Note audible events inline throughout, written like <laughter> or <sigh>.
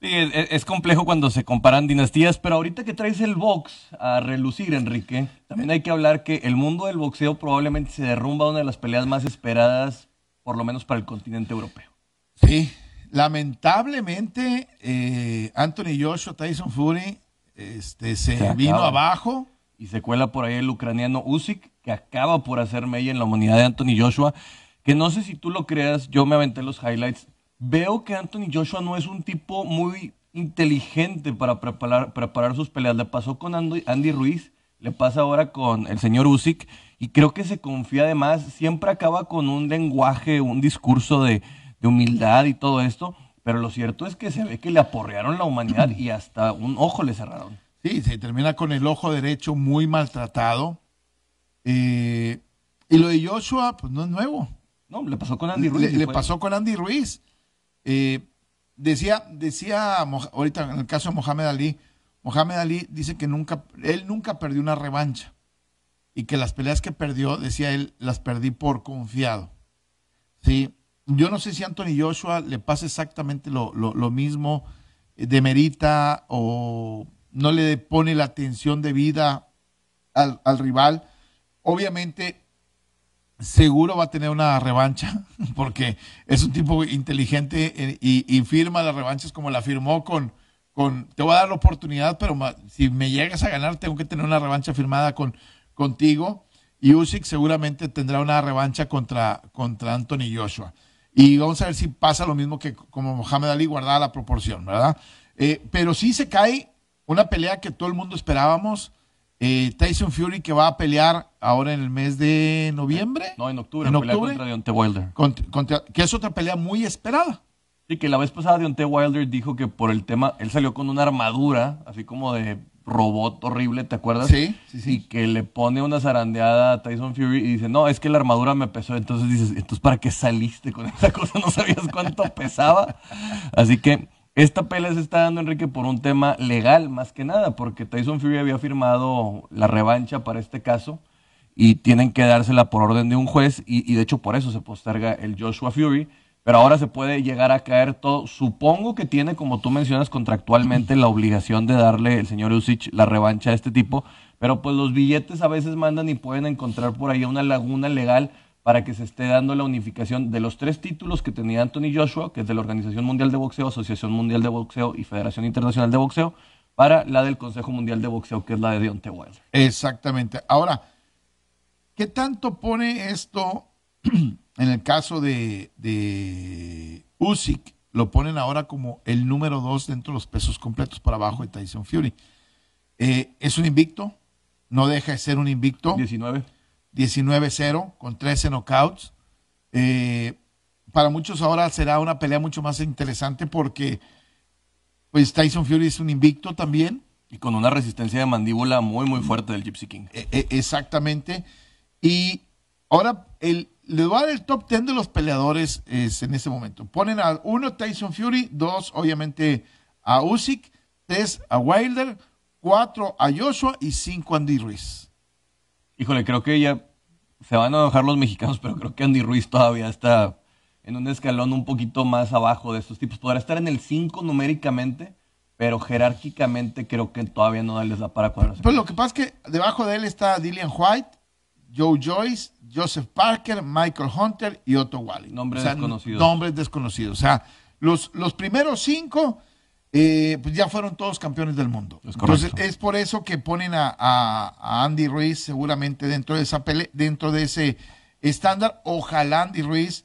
Sí, es, es complejo cuando se comparan dinastías, pero ahorita que traes el box a relucir, Enrique, también hay que hablar que el mundo del boxeo probablemente se derrumba una de las peleas más esperadas, por lo menos para el continente europeo. Sí, lamentablemente eh, Anthony Joshua, Tyson Fury, este, se, Se vino abajo. Y se cuela por ahí el ucraniano Usyk, que acaba por hacer mella en la humanidad de Anthony Joshua, que no sé si tú lo creas, yo me aventé los highlights. Veo que Anthony Joshua no es un tipo muy inteligente para preparar, preparar sus peleas. Le pasó con Andy, Andy Ruiz, le pasa ahora con el señor Usyk, y creo que se confía de más. Siempre acaba con un lenguaje, un discurso de, de humildad y todo esto, pero lo cierto es que se ve que le aporrearon la humanidad y hasta un ojo le cerraron. Sí, se termina con el ojo derecho muy maltratado. Eh, y lo de Joshua, pues no es nuevo. No, le pasó con Andy Ruiz. Le, pasó con Andy Ruiz. Eh, decía, decía ahorita en el caso de Mohamed Ali, Mohamed Ali dice que nunca, él nunca perdió una revancha. Y que las peleas que perdió, decía él, las perdí por confiado. Sí. Yo no sé si a Anthony Joshua le pasa exactamente lo, lo- lo mismo, eh, demerita o no le pone la atención debida al, al rival. Obviamente, seguro va a tener una revancha, <laughs> porque es un tipo inteligente eh, y, firma las revanchas como la firmó con, con, te voy a dar la oportunidad, pero si me llegas a ganar, tengo que tener una revancha firmada con, contigo. Y Usyk seguramente tendrá una revancha contra, contra Anthony Joshua. Y vamos a ver si pasa lo mismo que como Mohamed Ali, guardada la proporción, ¿verdad? Eh, pero sí se cae una pelea que todo el mundo esperábamos. Eh, Tyson Fury que va a pelear ahora en el mes de noviembre. No, en octubre, En octubre. contra Deontay Wilder. Contra- contra- que es otra pelea muy esperada. Sí, que la vez pasada Deontay Wilder dijo que por el tema, él salió con una armadura, así como de robot horrible, ¿te acuerdas? Sí, sí, sí. Y que le pone una zarandeada a Tyson Fury y dice, no, es que la armadura me pesó. Entonces dices, entonces ¿para qué saliste con esa cosa? No sabías cuánto pesaba. Así que esta pelea se está dando, Enrique, por un tema legal, más que nada, porque Tyson Fury había firmado la revancha para este caso y tienen que dársela por orden de un juez y, y de hecho por eso se posterga el Joshua Fury. Pero ahora se puede llegar a caer todo. Supongo que tiene, como tú mencionas, contractualmente la obligación de darle el señor Usyk la revancha a este tipo. Pero pues los billetes a veces mandan y pueden encontrar por ahí una laguna legal para que se esté dando la unificación de los tres títulos que tenía Anthony Joshua, que es de la Organización Mundial de Boxeo, Asociación Mundial de Boxeo y Federación Internacional de Boxeo, para la del Consejo Mundial de Boxeo, que es la de Deontay Wilder. Exactamente. Ahora, ¿qué tanto pone esto <clears throat> en el caso de, de Usyk? Lo ponen ahora como el número dos dentro de los pesos completos por abajo de Tyson Fury. Eh, es un invicto, no deja de ser un invicto. 19. 19-0 con 13 knockouts. Eh, para muchos ahora será una pelea mucho más interesante porque pues Tyson Fury es un invicto también. Y con una resistencia de mandíbula muy, muy fuerte del Gypsy King. E- e- exactamente. Y ahora el, le voy a dar el top 10 de los peleadores es, en este momento. Ponen a uno Tyson Fury, dos obviamente a Usyk, tres a Wilder, cuatro a Joshua y cinco a Andy Ruiz. Híjole, creo que ya se van a enojar los mexicanos, pero creo que Andy Ruiz todavía está en un escalón un poquito más abajo de estos tipos. Podrá estar en el 5 numéricamente, pero jerárquicamente creo que todavía no les da para cuadrar. Pues lo que pasa es que debajo de él está Dillian White, Joe Joyce, Joseph Parker, Michael Hunter y Otto Wally. Nombres O sea, desconocidos. Nombres desconocidos. O sea, los, los primeros cinco eh, pues ya fueron todos campeones del mundo. Es. Entonces es por eso que ponen a, a- a Andy Ruiz seguramente dentro de esa pele- dentro de ese estándar. Ojalá Andy Ruiz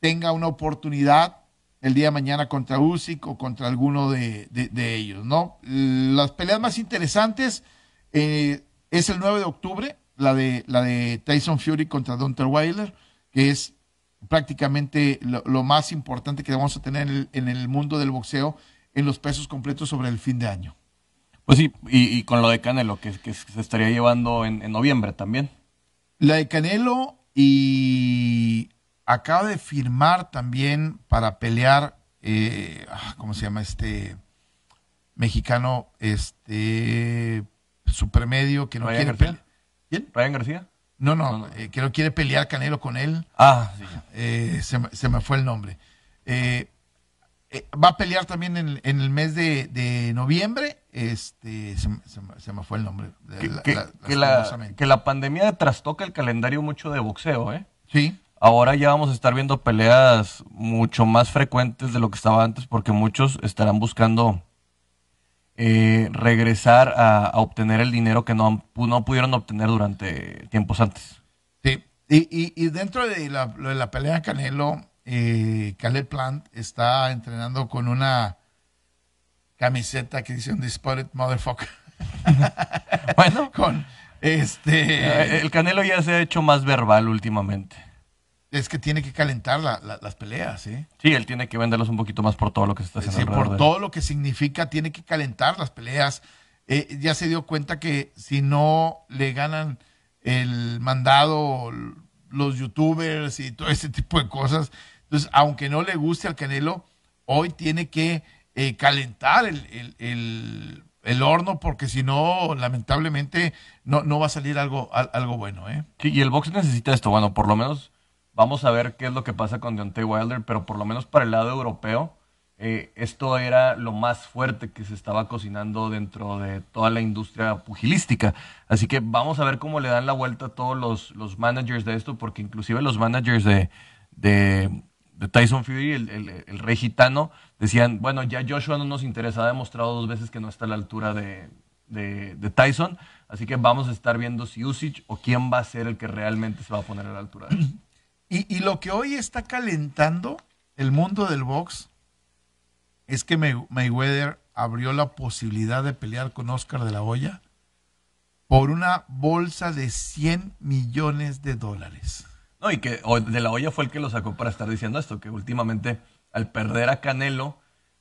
tenga una oportunidad el día de mañana contra Usyk o contra alguno de, de- de ellos, ¿no? Las peleas más interesantes eh, es el 9 de octubre, la de, la de Tyson Fury contra Deontay Wilder, que es prácticamente lo, lo más importante que vamos a tener en el, en el mundo del boxeo en los pesos completos sobre el fin de año. Pues sí, y, y con lo de Canelo, que, que se estaría llevando en, en noviembre también. La de Canelo y acaba de firmar también para pelear, eh, ah, ¿cómo se llama este mexicano? Este supermedio que no Ryan quiere pelear. ¿Quién? ¿Ryan García? No, no, No, no. eh, que no quiere pelear Canelo con él. Ah, sí. Eh, se, me- se me fue el nombre. Eh, eh, va a pelear también en, en el mes de, de noviembre. Este, se, me- se me- se me fue el nombre. de Que, la- que- la- que la, pandemia trastoca el calendario mucho de boxeo, ¿eh? Sí, Ahora ya vamos a estar viendo peleas mucho más frecuentes de lo que estaba antes porque muchos estarán buscando eh, regresar a, a obtener el dinero que no, no pudieron obtener durante tiempos antes. sí. Y, y, y dentro de la, lo de la pelea Canelo, eh, Caleb Plant está entrenando con una camiseta que dice un Spotted Motherfucker. <laughs> Bueno, <laughs> con este. eh, el Canelo ya se ha hecho más verbal últimamente. Es que tiene que calentar la- la- las peleas, ¿eh? Sí, él tiene que venderlos un poquito más por todo lo que se está haciendo. Sí, por de todo lo que significa, tiene que calentar las peleas. Eh, ya se dio cuenta que si no le ganan el mandado los youtubers y todo ese tipo de cosas, entonces, aunque no le guste al Canelo, hoy tiene que eh, calentar el, el- el- horno porque si no, lamentablemente, no, no va a salir algo, al- algo bueno, ¿eh? Sí, y el box necesita esto. Bueno, por lo menos vamos a ver qué es lo que pasa con Deontay Wilder, pero por lo menos para el lado europeo, eh, esto era lo más fuerte que se estaba cocinando dentro de toda la industria pugilística. Así que vamos a ver cómo le dan la vuelta a todos los, los managers de esto, porque inclusive los managers de, de, de Tyson Fury, el, el- rey gitano, decían, bueno, ya Joshua no nos interesa, ha demostrado dos veces que no está a la altura de, de, Tyson, así que vamos a estar viendo si Usyk o quién va a ser el que realmente se va a poner a la altura de él. <clears throat> Y, y lo que hoy está calentando el mundo del box es que May- Mayweather abrió la posibilidad de pelear con Oscar de la Hoya por una bolsa de 100 millones de dólares. No, y que o- De La Hoya fue el que lo sacó para estar diciendo esto, que últimamente al perder a Canelo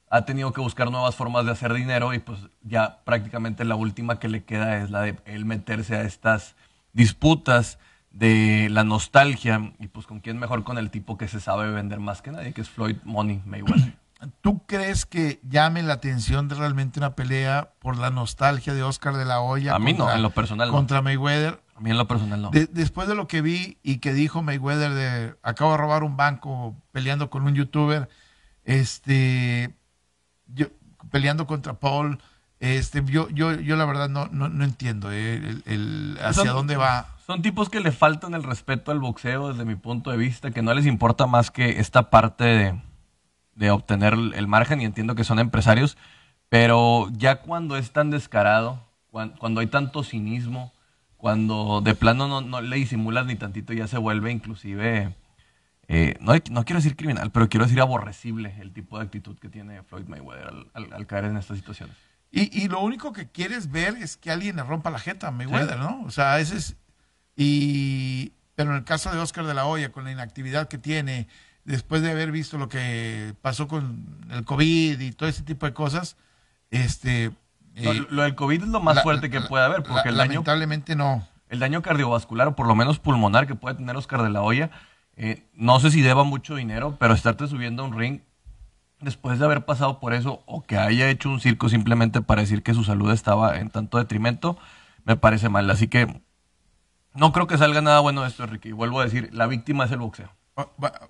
ha tenido que buscar nuevas formas de hacer dinero y pues ya prácticamente la última que le queda es la de él meterse a estas disputas de la nostalgia y pues con quién mejor con el tipo que se sabe vender más que nadie, que es Floyd Money Mayweather. <clears throat> ¿Tú crees que llame la atención de realmente una pelea por la nostalgia de Oscar de la Hoya? A mí no, en lo personal. Contra Mayweather. A mí en lo personal no. De- después de lo que vi y que dijo Mayweather de acabo de robar un banco peleando con un youtuber, este yo peleando contra Paul, este yo yo yo la verdad no no, no entiendo eh, el, el- hacia Son- dónde va. Son tipos que le faltan el respeto al boxeo desde mi punto de vista, que no les importa más que esta parte de, de obtener el margen y entiendo que son empresarios, pero ya cuando es tan descarado, cuan- cuando, hay tanto cinismo, cuando de plano no, no le disimulas ni tantito, ya se vuelve inclusive, eh, no, no quiero decir criminal, pero quiero decir aborrecible el tipo de actitud que tiene Floyd Mayweather al, al- al caer en estas situaciones. Y, y lo único que quieres ver es que alguien le rompa la jeta a Mayweather, ¿no? O sea, ese es y pero en el caso de Oscar de la Hoya con la inactividad que tiene después de haber visto lo que pasó con el COVID y todo ese tipo de cosas, este No, lo del COVID es lo más la- fuerte que puede haber, porque la- el daño lamentablemente no. el daño cardiovascular o por lo menos pulmonar que puede tener Oscar de la Hoya, eh, no sé si deba mucho dinero, pero estarte subiendo a un ring después de haber pasado por eso o que haya hecho un circo simplemente para decir que su salud estaba en tanto detrimento, me parece mal. Así que no creo que salga nada bueno de esto, Enrique. Y vuelvo a decir, la víctima es el boxeo. Va-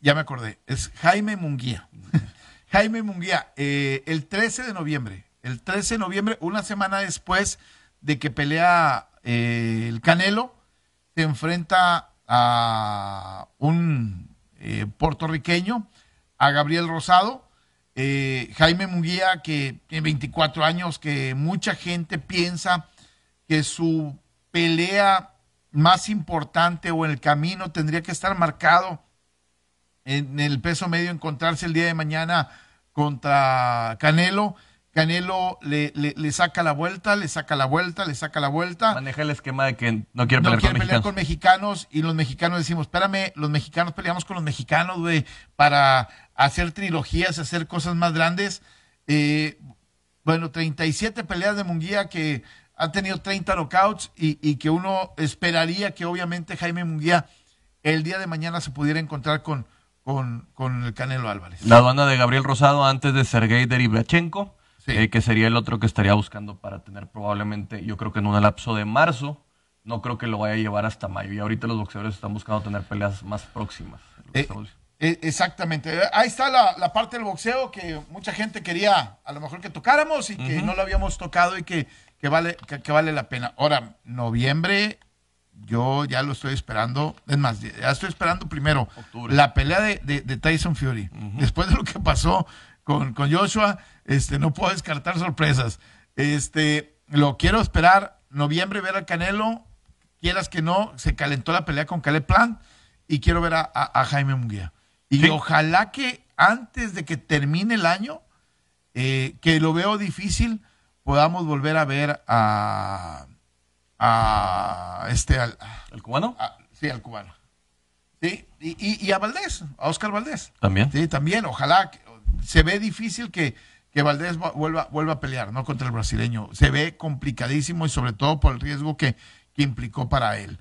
Ya me acordé. Es Jaime Munguía. <laughs> Jaime Munguía, eh, el 13 de noviembre. El 13 de noviembre, una semana después de que pelea eh, el Canelo, se enfrenta a un eh, puertorriqueño, a Gabriel Rosado. Eh, Jaime Munguía, que tiene 24 años, que mucha gente piensa que su pelea más importante o el camino tendría que estar marcado en el peso medio, encontrarse el día de mañana contra Canelo. Canelo le, le- le saca la vuelta, le saca la vuelta, le saca la vuelta. Maneja el esquema de que no quiere No pelear quiere con pelear mexicanos. con mexicanos y los mexicanos decimos, espérame, los mexicanos peleamos con los mexicanos, güey, para hacer trilogías, hacer cosas más grandes. Eh, bueno, 37 peleas de Munguía que ha tenido 30 knockouts y, y que uno esperaría que obviamente Jaime Munguía el día de mañana se pudiera encontrar con, con, con el Canelo Álvarez. La aduana de Gabriel Rosado antes de Sergei Deribachenko, Sí. eh, que sería el otro que estaría buscando para tener probablemente, yo creo que en un lapso de marzo, no creo que lo vaya a llevar hasta mayo. Y ahorita los boxeadores están buscando tener peleas más próximas. Eh, estamos- E- exactamente. Ahí está la, la parte del boxeo que mucha gente quería a lo mejor que tocáramos y que no lo habíamos tocado y que, que vale, que, que vale la pena. Ahora, noviembre, yo ya lo estoy esperando. Es más, ya estoy esperando primero Octubre. la pelea de, de- de Tyson Fury. Después de lo que pasó con, con Joshua, este, no puedo descartar sorpresas. Este, lo quiero esperar noviembre, ver al Canelo. Quieras que no, se calentó la pelea con Caleb Plant y quiero ver a, a- a Jaime Munguía. Y Sí. ojalá que antes de que termine el año, eh, que lo veo difícil, podamos volver a ver a, a este, al- ¿El cubano? a- sí, al cubano. Sí, y, y- y a Valdés, a Oscar Valdés. También. Sí, también, ojalá. Se ve difícil que, que Valdés va- vuelva, vuelva a pelear, ¿no? Contra el brasileño. Se ve complicadísimo y sobre todo por el riesgo que, que implicó para él.